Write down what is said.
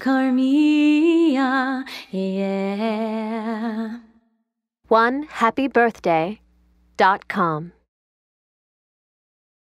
Carmia, yeah. One happy birthday dot com.